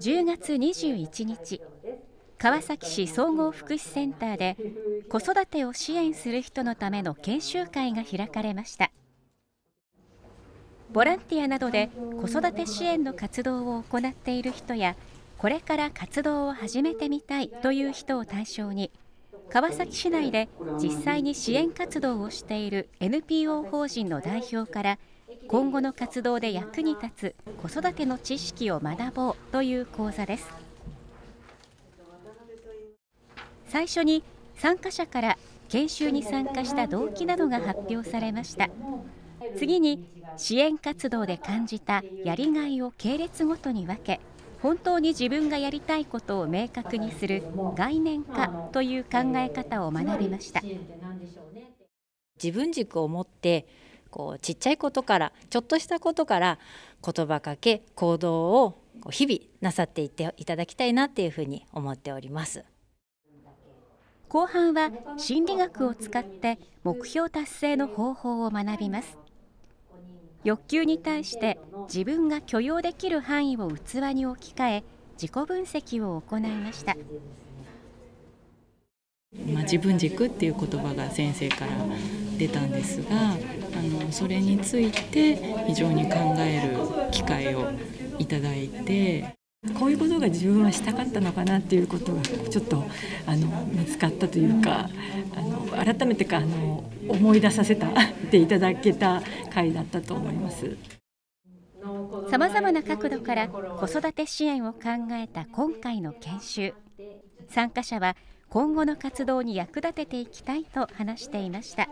10月21日川崎市総合福祉センターで子育てを支援する人のための研修会が開かれました。ボランティアなどで子育て支援の活動を行っている人やこれから活動を始めてみたいという人を対象に川崎市内で実際に支援活動をしている NPO 法人の代表から今後の活動で役に立つ子育ての知識を学ぼうという講座です。最初に参加者から研修に参加した動機などが発表されました。次に支援活動で感じたやりがいを系列ごとに分け本当に自分がやりたいことを明確にする概念化という考え方を学びました。自分軸を持ってこうちっちゃいことからちょっとしたことから言葉かけ行動を日々なさっていっていただきたいなっていうふうに思っております。後半は心理学を使って目標達成の方法を学びます。欲求に対して自分が許容できる範囲を器に置き換え自己分析を行いました。まあ、自分軸っていう言葉が先生から出たんですがあのそれについて非常に考える機会をいただいてこういうことが自分はしたかったのかなっていうことがちょっとあの見つかったというかあの改めてかあの思い出させたっていただけた回だったと思います。さまざまな角度から子育て支援を考えた今回の研修参加者は今後の活動に役立てていきたいと話していました。